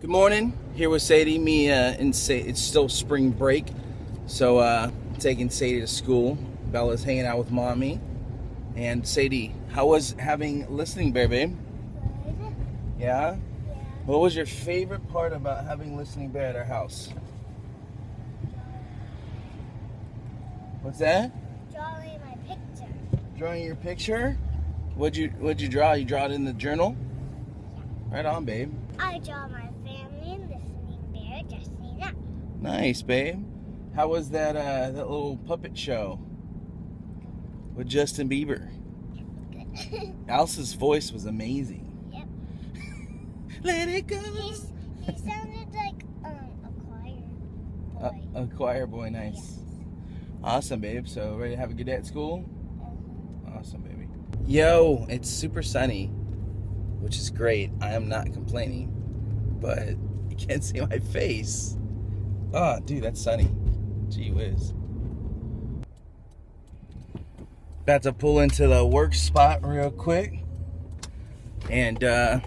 Good morning. Here with Sadie. Me uh, and Sa- it's still spring break, so uh, taking Sadie to school. Bella's hanging out with mommy. And Sadie, how was having listening bear, babe? Good. Yeah. Yeah. What was your favorite part about having listening bear at our house? What's that? Drawing my picture. Drawing your picture. What'd you What'd you draw? You draw it in the journal. Yeah. Right on, babe. I draw my family and listening bear dressing up. Nice, babe. How was that uh, that little puppet show with Justin Bieber? Good. Alice's voice was amazing. Yep. Let it go. He's, he sounded like um, a choir A, boy. a choir boy, nice. Yes. Awesome, babe. So ready to have a good day at school? Uh-huh. Awesome, baby. Yo, it's super sunny, which is great. I am not complaining, but you can't see my face. Oh, dude, that's sunny. Gee whiz. About to pull into the work spot real quick and uh,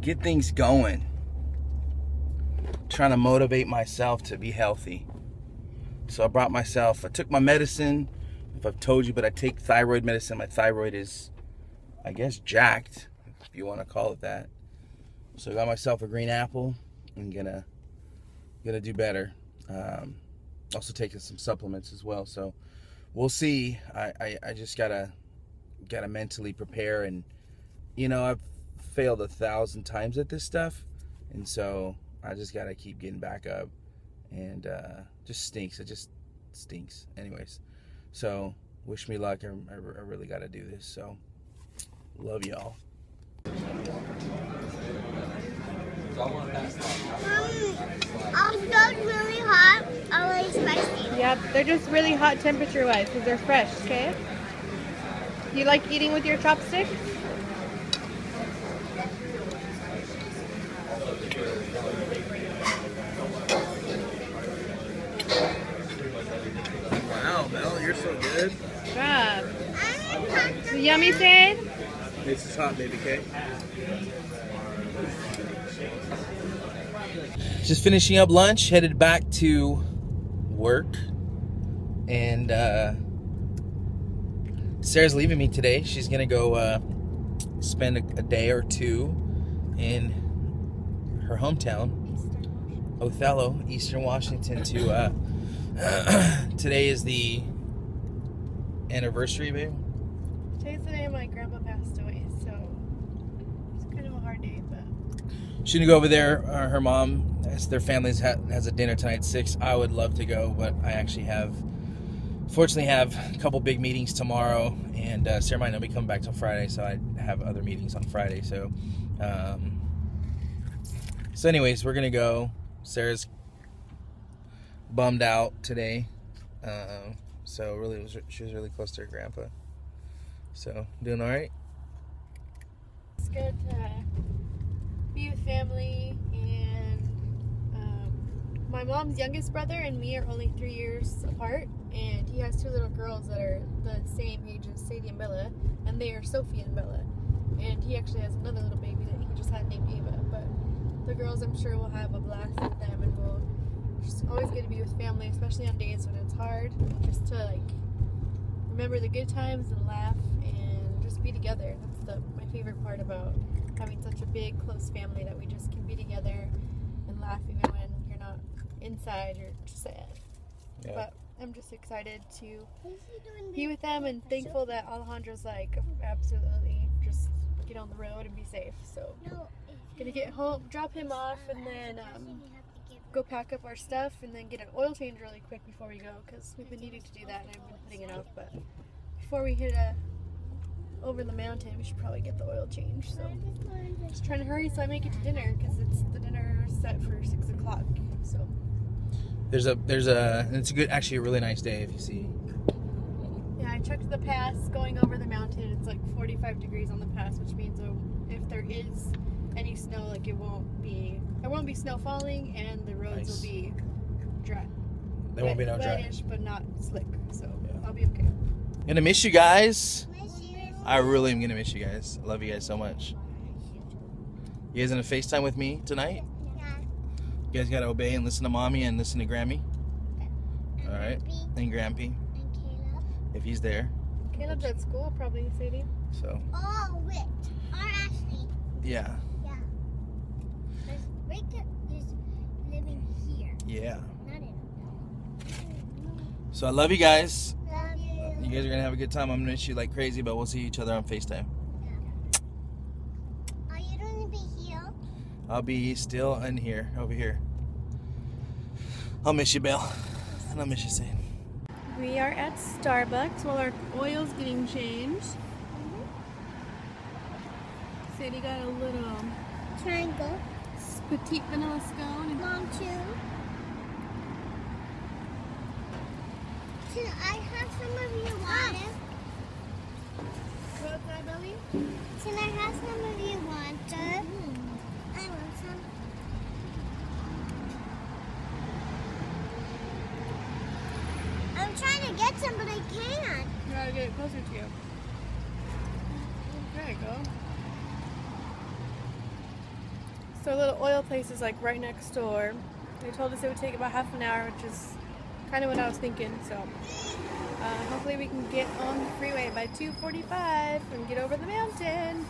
get things going. Trying to motivate myself to be healthy. So I brought myself, I took my medicine. If I've told you, but I take thyroid medicine. My thyroid is, I guess, jacked, if you want to call it that. So I got myself a green apple. I'm gonna, gonna do better. Um, also taking some supplements as well. So we'll see. I, I, I just gotta, gotta mentally prepare. And you know, I've failed a thousand times at this stuff, and so I just gotta keep getting back up and uh, just stinks. It just stinks. Anyways, so wish me luck. I, I, I really got to do this. So love y'all. I'll really hot, always spicy. Yep, they're just really hot temperature wise because they're fresh, okay? You like eating with your chopsticks? Wow, Mel, you're so good. Job. I'm Yummy, Sid? This is hot, baby cake. Just finishing up lunch, headed back to work, and uh, Sarah's leaving me today. She's gonna go uh, spend a, a day or two in her hometown, Othello, Eastern Washington. To uh, today is the anniversary, babe. Today's the day my grandpa passed away, so kind of a hard day, but She's gonna go over there. Uh, her mom, as their family ha- has a dinner tonight at six. I would love to go, but I actually have, fortunately, have a couple big meetings tomorrow, and uh, Sarah might not be coming back till Friday, so I have other meetings on Friday. So, um, so anyways, we're gonna go. Sarah's bummed out today, uh, so really, was, she was really close to her grandpa. So, doing all right. Good to be with family. And um, my mom's youngest brother and me are only three years apart, and he has two little girls that are the same age as Sadie and Bella, and they are Sophie and Bella. And he actually has another little baby that he just had named Ava. But the girls, I'm sure, will have a blast with them, and we'll just always get to be with family, especially on days when it's hard, just to like remember the good times and laugh and just be together. That's the favorite part about having such a big, close family that we just can be together and laugh even when you're not inside or just sad. Yeah. But I'm just excited to Is he doing be with them and thankful that Alejandro's like absolutely just get on the road and be safe. So No, if gonna get home, drop him off, and then um, you have to give go pack up our stuff and then get an oil change really quick before we go because we've been needing to do that and I've been putting it off. But before we hit a over the mountain, we should probably get the oil change. So just trying to hurry so I make it to dinner because it's the dinner set for six o'clock. So There's a there's a it's a good actually a really nice day if you see. yeah, I checked the pass going over the mountain. It's like 45 degrees on the pass, which means if there is any snow, like it won't be there won't be snow falling and the roads Nice. will be dry. There won't be no dry. But not slick. So Yeah. I'll be okay. Gonna miss you guys. Miss you. I really am gonna miss you guys. I love you guys so much. You guys gonna FaceTime with me tonight? Yeah. You guys gotta obey and listen to mommy and listen to Grammy. All right. Ruby And Grampy, And Caleb. if he's there. Caleb's at school probably, Sadie. So Oh, Rich. Or Ashley. yeah, Yeah. Because Rick is living here. yeah. Not in So I love you guys. Love You you. guys are gonna have a good time. I'm gonna miss you like crazy, but we'll see each other on FaceTime. Are you going to be here? I'll be still in here, over here. I'll miss you, Bill. And I'll miss you, Sadie. We are at Starbucks while our oil's getting changed. Mm-hmm. Sadie got a little Triangle. petite vanilla scone. and- Long two. Can I have some of your water? Belly? Can I have some of your water? I want some. I'm trying to get some, but I can't. You gotta get it closer to you. You go. So, little oil place is like right next door. They told us it would take about half an hour, which is kind of what I was thinking. So, uh, hopefully, we can get on the freeway by 2:45 and get over the mountain.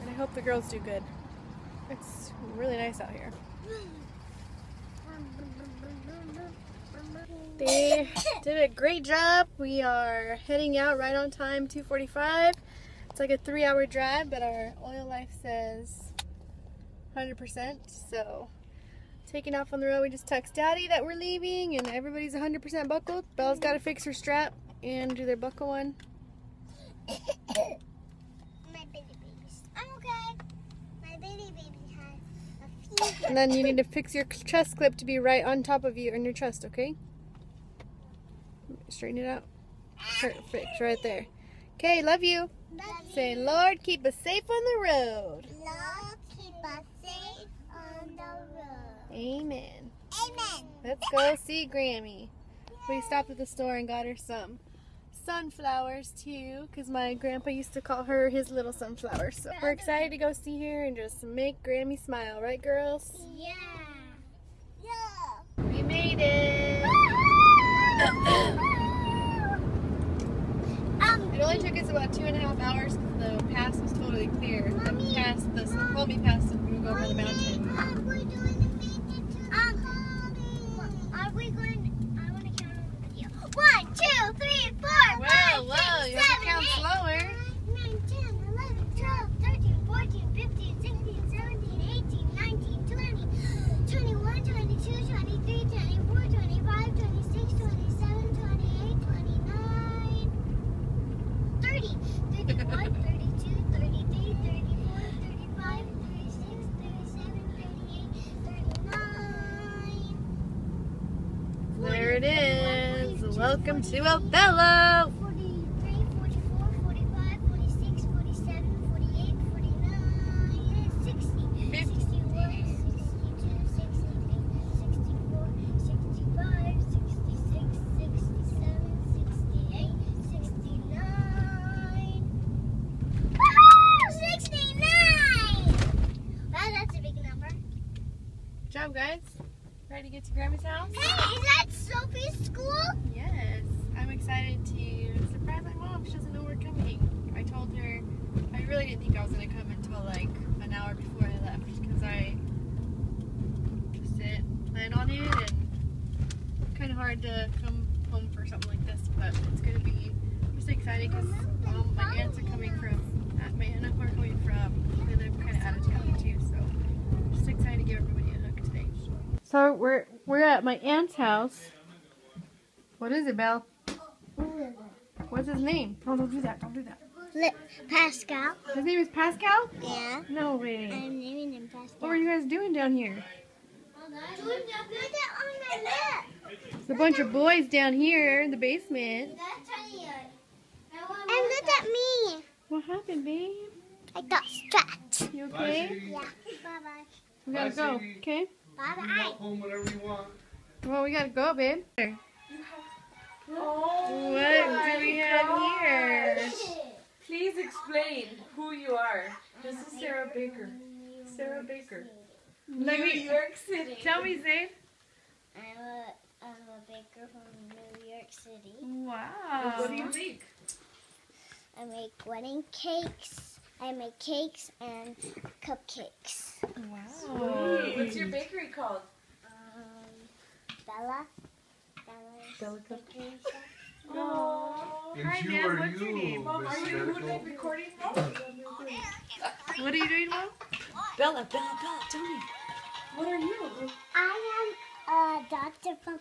And I hope the girls do good. It's really nice out here. They did a great job. We are heading out right on time, 2:45. It's like a three-hour drive, but our oil life says 100%. So, taking off on the road, we just text Daddy that we're leaving, and everybody's 100% buckled. Bella's got to fix her strap and do their buckle one. My baby babies. I'm okay. My baby baby has a fever. And then you need to fix your chest clip to be right on top of you on your chest, okay? Straighten it out. Perfect, right there. Okay, love you. Love Say, Lord, keep us safe on the road. Lord, Amen. Amen. Let's go see Grammy. We stopped at the store and got her some sunflowers too, because my grandpa used to call her his little sunflower. So we're excited to go see her and just make Grammy smile, right, girls? Yeah. Yeah. We made it. um, It only took us about two and a half hours because the pass was totally clear. The pass, the Snoqualmie Pass, we go over the mountain. Welcome to Othello. 43, 44, 45, 46, 47, 48, 49, 60, 61, 62, 63, 64, 65, 66, 67, 68, 69. Woohoo! 69! Wow, that's a big number. Good job, guys. Ready to get to Grammy's house? Hey, is that Sophie's school? Yes. Excited to surprise my mom. She doesn't know we're coming. I told her I really didn't think I was going to come until like an hour before I left because I just didn't plan on it and kind of hard to come home for something like this. But it's going to be just exciting because um, my aunts are coming from, my aunt and uncle are coming from, they live kind of out of town too. So just excited to give everybody a hug today. So we're we're at my aunt's house. What is it, Belle? What's his name? Oh, don't do that. Don't do that. Lip Pascal. His name is Pascal? Yeah. No way. I'm naming him Pascal. What were you guys doing down here? Put it on my lip. There's a bunch of boys down here in the basement. And look at me. What happened, babe? I got stretched. You okay? Yeah. Bye bye. We gotta go. Okay. Bye bye. home whenever you want. Well, we gotta go, babe. Sarah Baker. Let New me York City. tell me, Zane. I'm a, I'm a baker from New York City. Wow. What do you make? I make wedding cakes. I make cakes and cupcakes. Wow. What's your bakery called? Um, Bella. Bella's Bella Cup- bakery shop. Oh. And Hi, you ma'am, are what's your name? Mom, are you Medical. recording now? What are you doing, Mom? Bella, Bella, Bella, tell me. What are you? I am a doctor from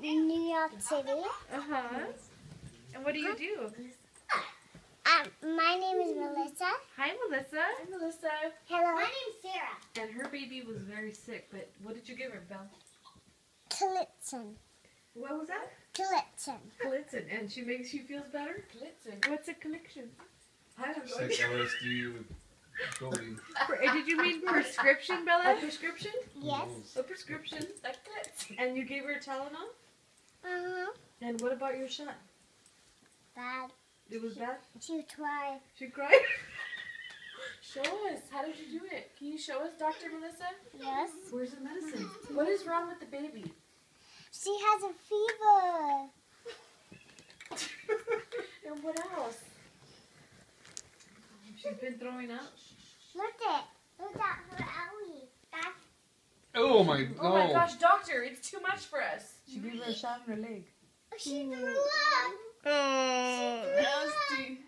New York City. Uh huh. And what do you do? Um, my name is Melissa. Hi, Melissa. Hi, Melissa. Hello. My name's Sarah. And her baby was very sick, but what did you give her, Belle? Tillotson. What was that? Tillotson. Blitzen. And she makes you feel better? Blitzen. What's a connection? I don't know. Sex LSD with Cody. For- uh, Did you mean prescription, A Bella? prescription? Yes. A prescription? Like that. And you gave her Tylenol? Uh-huh. And what about your shot? Bad. It was bad? She cried. She cried? show us. How did you do it? Can you show us, Dr. Melissa? Yes. Where's the medicine? What is wrong with the baby? She has a fever. And what else? She's been throwing up. Look at look at her owie. That's Oh my, no. Oh my gosh, doctor, it's too much for us. She gave her a shot in her leg. Oh, she threw up. Oh. Nasty.